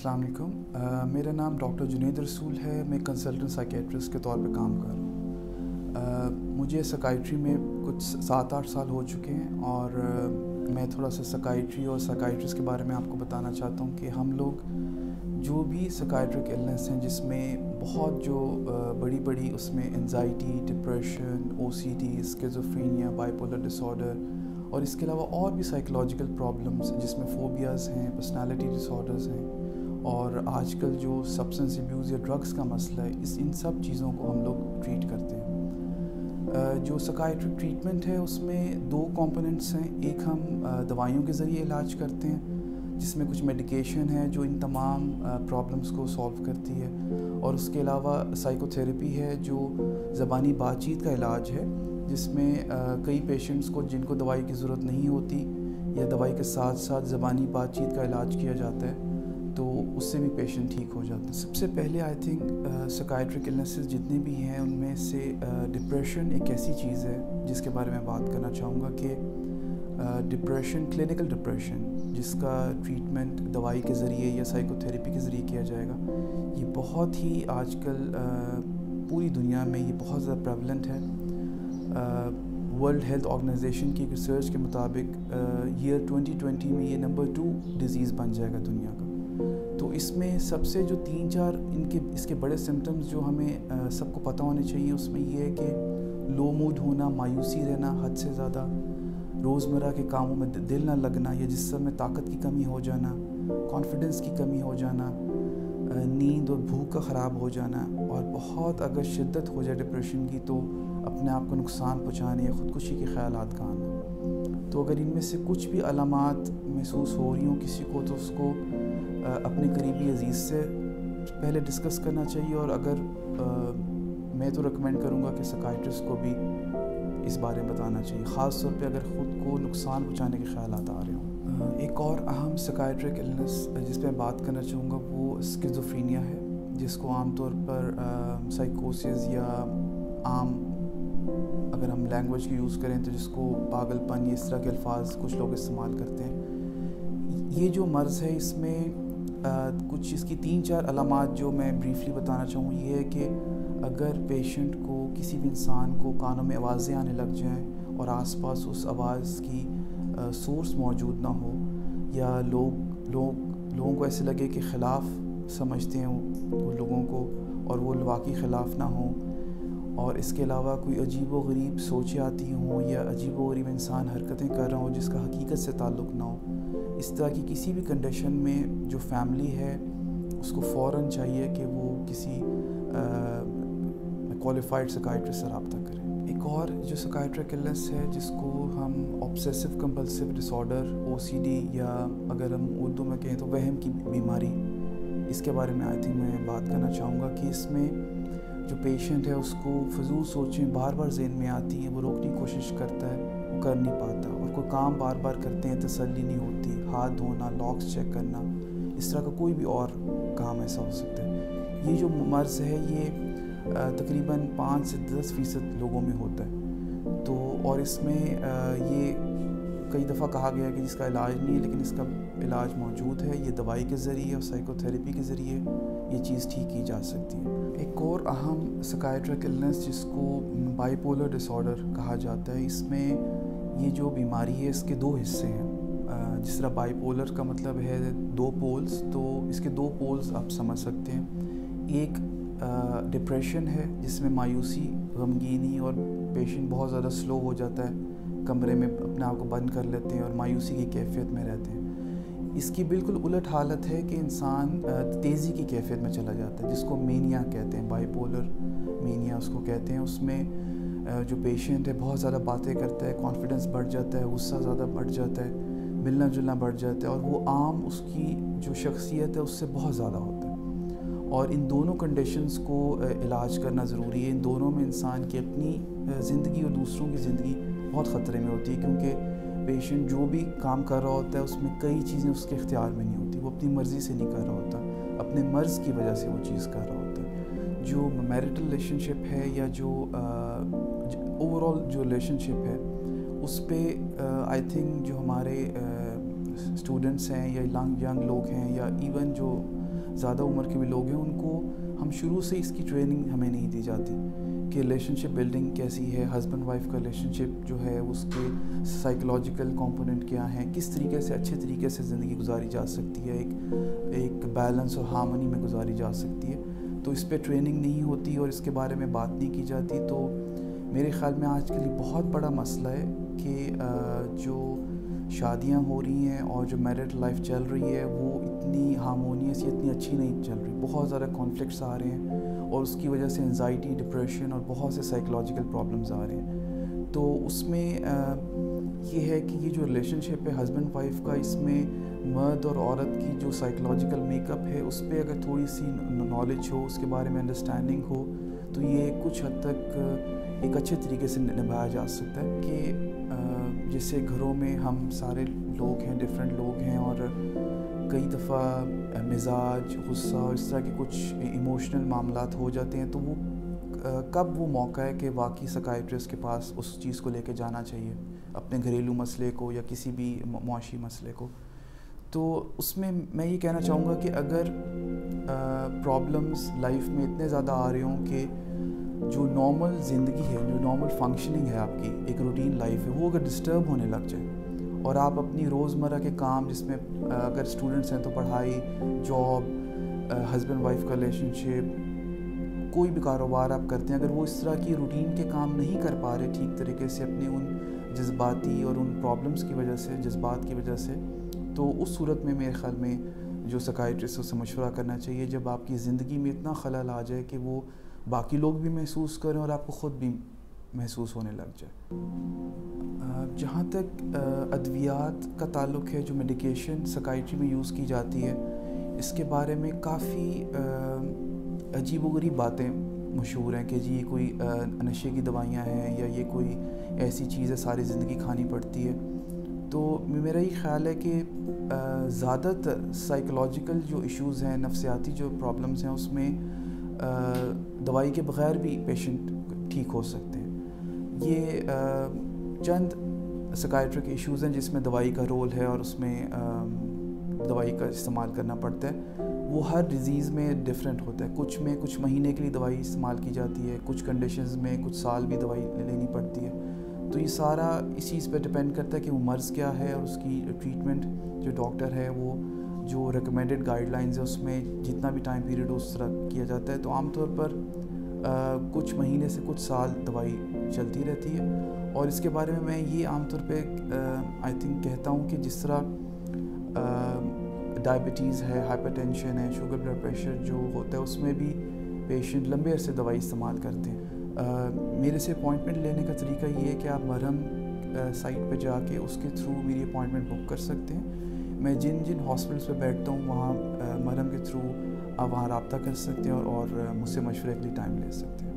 السلام علیکم۔ میرا نام ڈاکٹر جنید رسول ہے۔ میں کنسلٹنٹ سائکیٹرسٹ کے طور پہ کام کر رہا ہوں۔ مجھے سکائٹری میں کچھ سات آٹھ سال ہو چکے ہیں اور میں تھوڑا سا سکائٹری اور سکائٹرس کے بارے میں آپ کو بتانا چاہتا ہوں کہ ہم لوگ جو بھی سکائٹرک النس ہیں، جس میں بہت جو بڑی بڑی اس میں anxiety depression O C D schizophrenia bipolar disorder اور اس کے علاوہ اور بھی سائیکلوجیکل پرابلمس جس میں فوبیاز ہیں پرسنالٹی ڈس آڈرز ہیں۔ اور آج کل جو سبسٹنس ایبیوز یا ڈرگس کا مسئلہ ہے، اس ان سب چیزوں کو ہم لوگ ٹریٹ کرتے ہیں۔ جو سکائٹرک ٹریٹمنٹ ہے، اس میں دو کمپوننٹس ہیں۔ ایک ہم دوائیوں کے ذریعے علاج کرتے ہیں، جس میں کچھ میڈیکیشن ہے جو ان تمام پرابلمس کو سولو کرتی ہے۔ اور اس کے علاوہ سائیکو تھیراپی ہے، جو زبانی بات چیت کا علاج ہے، جس میں کئی پیشنٹس کو جن کو دوائی کی ضرورت نہیں ہوتی یا دوائی کے ساتھ ساتھ زبانی بات چیت کا علاج کیا جاتا ہے۔ تو اس سے بھی پیشنٹ ٹھیک ہو جاتے ہیں۔ سب سے پہلے آئی تھنک سکائٹرک النسز جتنے بھی ہیں، ان میں سے ڈپریشن ایک ایسی چیز ہے جس کے بارے میں بات کرنا چاہوں گا کہ ڈپریشن کلینکل ڈپریشن جس کا ٹریٹمنٹ دوائی کے ذریعے یا سائیکو تھیراپی کے ذریعے کیا جائے گا، یہ بہت ہی آج کل پوری دنیا میں یہ بہت زیادہ پریولنٹ ہے۔ ورلڈ ہیلتھ آرگنائزیشن کی ریسرچ کے مطابق ایئر ٹوئنٹی ٹوئنٹی میں یہ نمبر ٹو ڈیزیز بن جائے گا دنیا کا۔ تو اس میں سب سے جو تین چار ان کے، اس کے بڑے سمٹمز جو ہمیں سب کو پتہ ہونے چاہیے، اس میں یہ ہے کہ لو موڈ ہونا، مایوسی رہنا، حد سے زیادہ روزمرہ کے کاموں میں دل نہ لگنا یا جسم میں طاقت کی کمی ہو جانا کانفیڈنس کی کمی ہو جانا نیند اور بھوک کا خراب ہو جانا اور بہت اگر شدت ہو جائے ڈپریشن کی تو اپنے آپ کو نقصان پہنچانے یا خودکشی کے خیالات کا آنا تو اگر ان میں سے کچھ بھی علامات محسوس ہو رہی ہوں کسی کو تو اس کو اپنے قریبی عزیز سے پہلے ڈسکس کرنا چاہیے اور اگر میں تو ریکمینڈ کروں گا کہ سکائٹرس کو بھی اس بارے میں بتانا چاہیے، خاص طور پہ اگر خود کو نقصان پہنچانے کے خیالات آ رہے ہوں۔ ایک اور اہم سکائٹرک النس جس پہ بات کرنا چاہوں گا، وہ اسکیزوفرینیا ہے، جس کو عام طور پر سائیکوسز یا عام اگر ہم لینگویج کی یوز کریں تو جس کو پاگل پن اس طرح کے الفاظ کچھ لوگ استعمال کرتے ہیں۔ یہ جو مرض ہے، اس میں کچھ اس کی تین چار علامات جو میں بریفلی بتانا چاہوں، یہ ہے کہ اگر پیشنٹ کو کسی بھی انسان کو کانوں میں آوازیں آنے لگ جائیں اور آس پاس اس آواز کی سورس موجود نہ ہو، یا لوگ لوگ، لوگوں کو ایسے لگے کہ خلاف سمجھتے ہیں وہ لوگوں کو اور وہ واقعی خلاف نہ ہوں، اور اس کے علاوہ کوئی عجیب و غریب سوچیں آتی ہوں یا عجیب و غریب انسان حرکتیں کر رہا ہوں جس کا حقیقت سے تعلق نہ ہو اس طرح کی کسی بھی کنڈیشن میں جو فیملی ہے، اس کو فوراً چاہیے کہ وہ کسی کوالیفائڈ سکائٹری سے رابطہ کریں ایک اور جو سکائٹرک النس ہے، جس کو ہم obsessive compulsive disorder O C D یا اگر ہم اردو میں کہیں تو وہم کی بیماری، اس کے بارے میں آئی تھنک میں بات کرنا چاہوں گا کہ اس میں جو پیشنٹ ہے، اس کو فضول سوچیں بار بار ذہن میں آتی ہیں، وہ روکنے کی کوشش کرتا ہے۔ کر نہیں پاتا اور کوئی کام بار بار کرتے ہیں، تسلی نہیں ہوتی، ہاتھ دھونا لاکس چیک کرنا، اس طرح کا کوئی بھی اور کام ایسا ہو سکتا ہے۔ یہ جو مرض ہے، یہ تقریباً پانچ سے دس فیصد لوگوں میں ہوتا ہے۔ تو اور اس میں یہ کئی دفعہ کہا گیا کہ جس کا علاج نہیں ہے، لیکن اس کا علاج موجود ہے، یہ دوائی کے ذریعے اور سائیکو تھیراپی کے ذریعے یہ چیز ٹھیک کی جا سکتی ہے۔ ایک اور اہم سکائٹرک النس جس کو بائی پولر ڈس آڈر کہا جاتا ہے، اس میں یہ جو بیماری ہے، اس کے دو حصے ہیں۔ جس طرح بائی پولر کا مطلب ہے دو پولز تو اس کے دو پولز آپ سمجھ سکتے ہیں۔ ایک ڈپریشن ہے، جس میں مایوسی، غمگینی اور پیشنٹ بہت زیادہ سلو ہو جاتا ہے۔ کمرے میں اپنے آپ کو بند کر لیتے ہیں اور مایوسی کی کیفیت میں رہتے ہیں۔ اس کی بالکل الٹ حالت ہے کہ انسان تیزی کی کیفیت میں چلا جاتا ہے، جس کو مینیا کہتے ہیں، بائی پولر مینیا اس کو کہتے ہیں۔ اس میں جو پیشنٹ ہے، بہت زیادہ باتیں کرتا ہے کانفیڈنس بڑھ جاتا ہے، غصہ زیادہ بڑھ جاتا ہے، ملنا جلنا بڑھ جاتا ہے اور وہ عام اس کی جو شخصیت ہے، اس سے بہت زیادہ ہوتا ہے۔ اور ان دونوں کنڈیشنز کو علاج کرنا ضروری ہے۔ ان دونوں میں انسان کی اپنی زندگی اور دوسروں کی زندگی بہت خطرے میں ہوتی ہے کیونکہ پیشنٹ جو بھی کام کر رہا ہوتا ہے، اس میں کئی چیزیں اس کے اختیار میں نہیں ہوتی۔ وہ اپنی مرضی سے نہیں کر رہا ہوتا، اپنے مرض کی وجہ سے وہ چیز کر رہا ہوتا ہے۔ جو میرٹل ریلیشن شپ ہے یا جو اوور آل جو ریلیشن شپ ہے، اس پہ آئی تھنک جو ہمارے اسٹوڈنٹس ہیں یا ینگ ینگ لوگ ہیں یا ایون جو زیادہ عمر کے بھی لوگ ہیں، ان کو ہم شروع سے اس کی ٹریننگ ہمیں نہیں دی جاتی۔ کہ ریلیشن شپ بلڈنگ کیسی ہے ہسبینڈ وائف کا ریلیشن شپ جو ہے، اس کے سائیکلوجیکل کمپوننٹ کیا ہیں؟ کس طریقے سے اچھے طریقے سے زندگی گزاری جا سکتی ہے؟ ایک ایک بیلنس اور ہارمونی میں گزاری جا سکتی ہے۔ تو اس پہ ٹریننگ نہیں ہوتی اور اس کے بارے میں بات نہیں کی جاتی۔ تو میرے خیال میں آج کے لیے بہت بڑا مسئلہ ہے کہ جو شادیاں ہو رہی ہیں اور جو میرٹ لائف چل رہی ہے، وہ اتنی ہارمونیس یا اتنی اچھی نہیں چل رہی۔ بہت زیادہ کانفلکٹس آ رہے ہیں۔ اور اس کی وجہ سے انزائٹی ڈپریشن اور بہت سے سائیکلوجیکل پرابلمز آ رہے ہیں۔ تو اس میں یہ ہے کہ یہ جو ریلیشن شپ ہے ہسبینڈ وائف کا، اس میں مرد اور عورت کی جو سائیکلوجیکل میک اپ ہے، اس پہ اگر تھوڑی سی نالج ہو، اس کے بارے میں انڈرسٹینڈنگ ہو، تو یہ کچھ حد تک ایک اچھے طریقے سے نبھایا جا سکتا ہے کہ جیسے گھروں میں ہم سارے لوگ ہیں ڈفرینٹ لوگ ہیں اور کئی دفعہ مزاج، غصہ اور اس طرح کے کچھ ایموشنل معاملات ہو جاتے ہیں، تو وہ کب وہ موقع ہے کہ واقعی سکائٹرسٹ کے پاس اس چیز کو لے کے جانا چاہیے؟ اپنے گھریلو مسئلے کو یا کسی بھی معاشی مسئلے کو؟ تو اس میں میں یہ کہنا چاہوں گا کہ اگر پرابلمس لائف میں اتنے زیادہ آ رہے ہوں کہ جو نارمل زندگی ہے، جو نارمل فنکشننگ ہے آپ کی، ایک روٹین لائف ہے، وہ اگر ڈسٹرب ہونے لگ جائے اور آپ اپنی روزمرہ کے کام جس میں اگر اسٹوڈنٹس ہیں تو پڑھائی جاب ہسبینڈ وائف کا ریلیشن شپ کوئی بھی کاروبار آپ کرتے ہیں، اگر وہ اس طرح کی روٹین کے کام نہیں کر پا رہے ٹھیک طریقے سے اپنے ان جذباتی اور ان پرابلمس کی وجہ سے، جذبات کی وجہ سے، تو اس صورت میں میرے خیال میں جو سکائٹرسٹ سے مشورہ کرنا چاہیے، جب آپ کی زندگی میں اتنا خلل آ جائے کہ وہ باقی لوگ بھی محسوس کریں اور آپ کو خود بھی محسوس ہونے لگ جائے۔ جہاں تک ادویات کا تعلق ہے جو میڈیکیشن سکائٹری میں یوز کی جاتی ہے، اس کے بارے میں کافی عجیب و غریب باتیں مشہور ہیں کہ جی یہ کوئی نشے کی دوائیاں ہیں یا یہ کوئی ایسی چیز ہے، ساری زندگی کھانی پڑتی ہے۔ تو میرا یہ خیال ہے کہ زیادہ تر سائیکلوجیکل جو ایشوز ہیں، نفسیاتی جو پرابلمس ہیں، اس میں دوائی کے بغیر بھی پیشنٹ ٹھیک ہو سکتے ہیں۔ یہ چند سکائٹرک ایشوز ہیں جس میں دوائی کا رول ہے اور اس میں دوائی کا استعمال کرنا پڑتا ہے۔ وہ ہر ڈیزیز میں ڈفرینٹ ہوتا ہے۔ کچھ میں کچھ مہینے کے لیے دوائی استعمال کی جاتی ہے، کچھ کنڈیشنز میں کچھ سال بھی دوائی لینی پڑتی ہے۔ تو یہ سارا اس چیز پہ ڈپینڈ کرتا ہے کہ وہ مرض کیا ہے اور اس کی ٹریٹمنٹ جو ڈاکٹر ہے، وہ جو ریکمینڈڈ گائیڈ لائنز ہے اس میں جتنا بھی ٹائم پیریڈ اس طرح کیا جاتا ہے۔ تو عام طور پر کچھ مہینے سے کچھ سال دوائی چلتی رہتی ہے۔ اور اس کے بارے میں میں یہ عام طور پہ آئی تھنک کہتا ہوں کہ جس طرح ڈائبٹیز ہے ہائپر ٹینشن ہے شوگر بلڈ پریشر جو ہوتا ہے، اس میں بھی پیشنٹ لمبے عرصے دوائی استعمال کرتے ہیں۔ میرے سے اپوائنٹمنٹ لینے کا طریقہ یہ ہے کہ آپ مرہم سائٹ پہ جا کے اس کے تھرو میری اپوائنٹمنٹ بک کر سکتے ہیں۔ میں جن جن ہاسپٹلس پہ بیٹھتا ہوں، وہاں مرہم کے تھرو آپ وہاں رابطہ کر سکتے ہیں اور اور مجھ سے مشورے کے لیے ٹائم لے سکتے ہیں۔